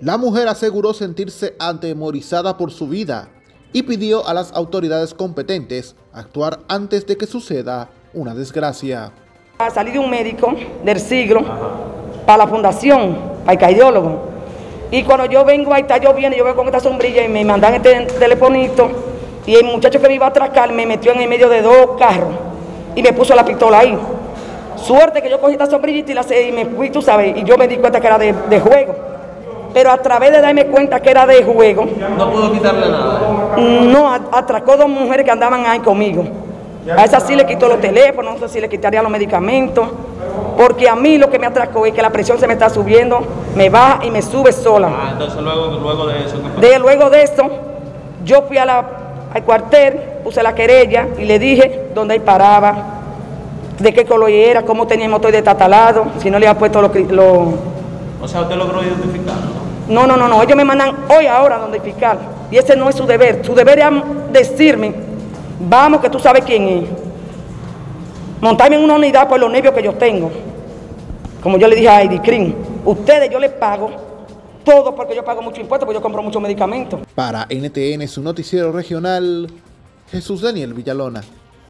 La mujer aseguró sentirse atemorizada por su vida y pidió a las autoridades competentes actuar antes de que suceda una desgracia. Salí de un médico del siglo para la fundación, para el cardiólogo. Y cuando yo vengo ahí está lloviendo, yo veo con esta sombrilla y me mandan este telefonito y el muchacho que me iba a atracar me metió en el medio de dos carros y me puso la pistola ahí. Suerte que yo cogí esta sombrillita y, la, y me fui, tú sabes, y yo me di cuenta que era de juego. Pero a través de darme cuenta que era de juego. ¿No pudo quitarle nada? No, atracó dos mujeres que andaban ahí conmigo. A esa sí le quitó los teléfonos, no sé si le quitaría los medicamentos. Porque a mí lo que me atracó es que la presión se me está subiendo, me baja y me sube sola. Ah, entonces luego, luego de eso. De, luego de eso, yo fui a la, al cuartel, puse la querella y le dije dónde él paraba, de qué color era, cómo tenía el motor destatalado, si no le había puesto los... Lo... O sea, ¿usted logró identificarlo? No, no, no, no, ellos me mandan hoy ahora donde fiscal. Y ese no es su deber. Su deber es decirme, vamos que tú sabes quién es. Montarme en una unidad por los nervios que yo tengo. Como yo le dije a Heidi Crin, ustedes yo les pago todo porque yo pago mucho impuesto, porque yo compro muchos medicamentos. Para NTN, su noticiero regional, Jesús Daniel Villalona.